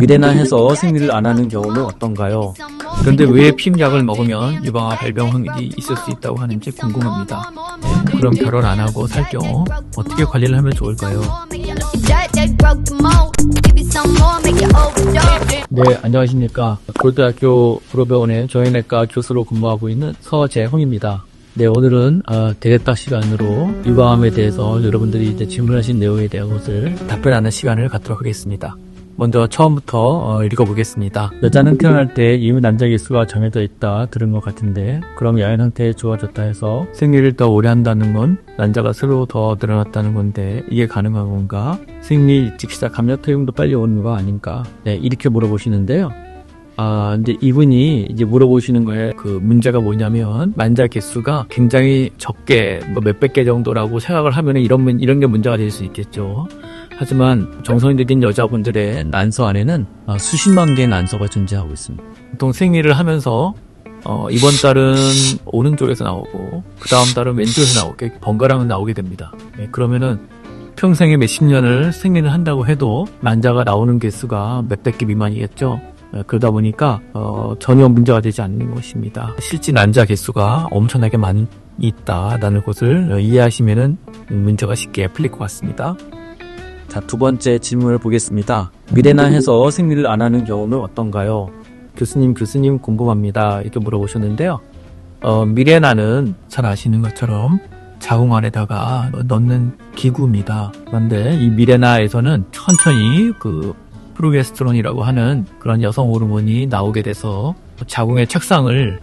미래나 해서 생리를 안 하는 경우는 어떤가요? 그런데 왜 피임약을 먹으면 유방암 발병 확률이 있을 수 있다고 하는지 궁금합니다. 그럼 결혼 안 하고 살 경우 어떻게 관리를 하면 좋을까요? 네, 안녕하십니까. 고려대학교 불호병원의 정형외과 교수로 근무하고 있는 서재홍입니다. 네, 오늘은 어, 대대딱 시간으로 유방암에 대해서 여러분들이 이제 질문하신 내용에 대한 것을 답변하는 시간을 갖도록 하겠습니다. 먼저 처음부터 어, 읽어보겠습니다. 여자는 태어날 때 이미 난자 기수가 정해져 있다 들은 것 같은데 그럼 야연 상태 좋아졌다 해서 생리를 더 오래 한다는 건 난자가 새로 더 늘어났다는 건데 이게 가능한 건가? 생리 일찍 시작하면 토용도 빨리 오는 거 아닌가? 네 이렇게 물어보시는데요. 아, 근데 이분이 이제 물어보시는 거에 그 문제가 뭐냐면 만자 개수가 굉장히 적게 뭐 몇백 개 정도라고 생각을 하면 이런 이런 게 문제가 될 수 있겠죠. 하지만 정성이들인 여자분들의 난서 안에는 아, 수십만 개의 난서가 존재하고 있습니다. 보통 생리를 하면서 어, 이번 달은 오른쪽에서 나오고 그 다음 달은 왼쪽에서 나오게 번갈아 나오게 됩니다. 네, 그러면은 평생에 몇십 년을 생리를 한다고 해도 난자가 나오는 개수가 몇백 개 미만이겠죠. 네, 그러다 보니까 어, 전혀 문제가 되지 않는 것입니다. 실제 난자 개수가 엄청나게 많이 있다라는 것을 이해하시면은 문제가 쉽게 풀릴 것 같습니다. 자, 두 번째 질문을 보겠습니다. 미래나 해서 생리를 안 하는 경우는 어떤가요? 교수님, 교수님 궁금합니다. 이렇게 물어보셨는데요. 어, 미래나는 잘 아시는 것처럼 자궁 안에다가 넣는 기구입니다. 그런데 이 미래나에서는 천천히 그 프로게스테론이라고 하는 그런 여성 호르몬이 나오게 돼서 자궁의 착상을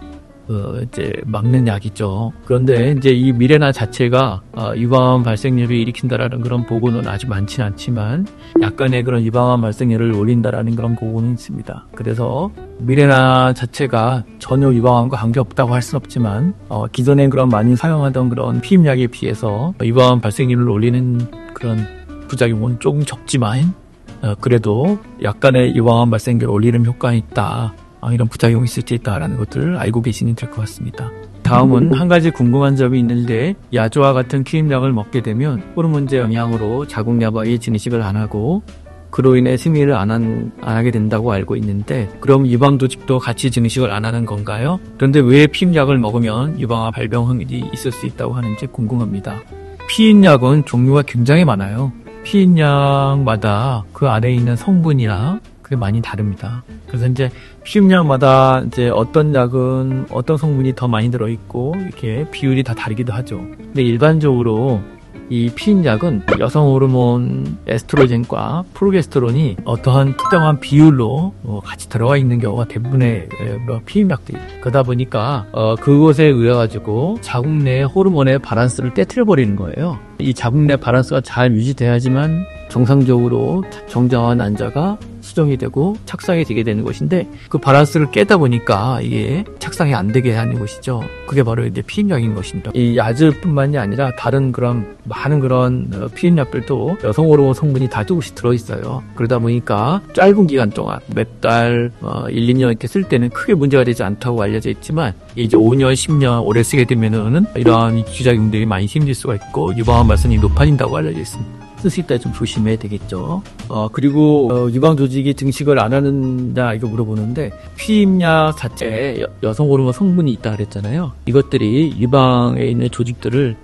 어, 이제 막는 약이죠. 그런데 이제 이 미레나 자체가 어, 유방암 발생률을 일으킨다라는 그런 보고는 아주 많지는 않지만 약간의 그런 유방암 발생률을 올린다라는 그런 보고는 있습니다. 그래서 미레나 자체가 전혀 유방암과 관계없다고 할 수는 없지만 어, 기존에 그런 많이 사용하던 그런 피임약에 비해서 유방암 발생률을 올리는 그런 부작용은 조금 적지만 어, 그래도 약간의 유방암 발생률을 올리는 효과가 있다. 아, 이런 부작용이 있을 수 있다라는 것들을 알고 계시면 될 것 같습니다. 다음은 한 가지 궁금한 점이 있는데 야조와 같은 키임약을 먹게 되면 호르몬제 영향으로 자궁야바위 진식을 안 하고 그로 인해 생리를 안, 한, 안 하게 된다고 알고 있는데 그럼 유방조직도 같이 증식을 안 하는 건가요? 그런데 왜 피임약을 먹으면 유방암 발병 확률이 있을 수 있다고 하는지 궁금합니다. 피임약은 종류가 굉장히 많아요. 피임약마다 그 안에 있는 성분이나 그게 많이 다릅니다. 그래서 이제 피임약마다 이제 어떤 약은 어떤 성분이 더 많이 들어있고 이렇게 비율이 다 다르기도 하죠. 근데 일반적으로 이 피임약은 여성 호르몬 에스트로겐과 프로게스테론이 어떠한 특정한 비율로 어, 같이 들어가 있는 경우가 대부분의 뭐 피임약들이 그러다 보니까 어, 그것에 의해 가지고 자궁 내 호르몬의 바란스를 떼트려 버리는 거예요. 이 자궁 내 바란스가 잘 유지돼야지만 정상적으로 정정한 난자가 수정이 되고 착상이 되게 되는 것인데 그 바란스를 깨다 보니까 이게 착상이 안 되게 하는 것이죠. 그게 바로 이제 피임약인 것입니다. 이 야즈뿐만이 아니라 다른 그런 많은 그런 어, 피임약들도 여성 호르몬 성분이 다 조금씩 들어있어요. 그러다 보니까 짧은 기간 동안 몇 달, 어, 1, 2년 이렇게 쓸 때는 크게 문제가 되지 않다고 알려져 있지만 이제 5년, 10년 오래 쓰게 되면은 이러한 기작용들이 많이 생길 수가 있고 유방암 발생이 높아진다고 알려져 있습니다. 쓰실 때좀 조심해야 되겠죠. 어, 그리고 어, 유방 조직이 증식을 안 하는다 이거 물어보는데 피임약 자체에 여, 성 호르몬 성분이 있다 그랬잖아요. 이것들이 유방에 있는 조직들을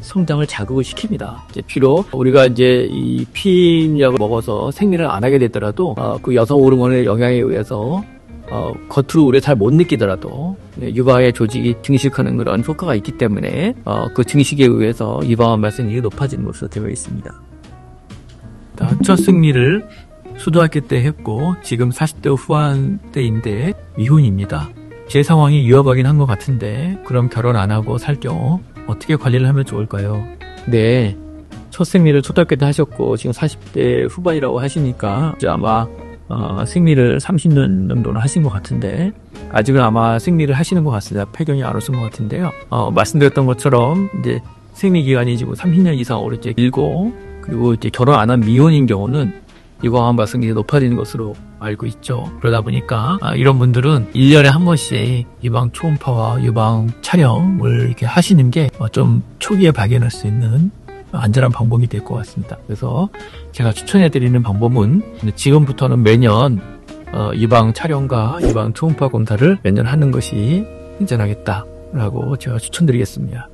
성장을 자극을 시킵니다. 이제 피로 우리가 이제 이 피임약을 먹어서 생리를 안 하게 되더라도 어, 그 여성 호르몬의 영향에 의해서 어, 겉으로 우리가 잘못 느끼더라도 네, 유방의 조직이 증식하는 그런 효과가 있기 때문에 어, 그 증식에 의해서 유방암 발생률이 높아지는 것으로 되어 있습니다. 첫 승리를 초등학교 때 했고 지금 40대 후반 때인데 미혼입니다. 제 상황이 위험하긴 한 것 같은데 그럼 결혼 안 하고 살 경우 어떻게 관리를 하면 좋을까요? 네. 첫 생리를 초등학교 때 하셨고 지금 40대 후반이라고 하시니까 아마 어, 생리를 30년 정도는 하신 것 같은데 아직은 아마 생리를 하시는 것 같습니다. 폐경이 안 오신 것 같은데요. 어, 말씀드렸던 것처럼 이제 생리 기간이 지금 30년 이상 오래지 길고 그리고 이제 결혼 안 한 미혼인 경우는 유방암 발생률이 높아지는 것으로 알고 있죠. 그러다 보니까 아, 이런 분들은 1년에 한 번씩 유방 초음파와 유방 촬영을 이렇게 하시는 게 좀 초기에 발견할 수 있는 안전한 방법이 될 것 같습니다. 그래서 제가 추천해 드리는 방법은 지금부터는 매년 어, 유방 촬영과 유방 초음파 검사를 몇년 하는 것이 안전하겠다라고 제가 추천드리겠습니다.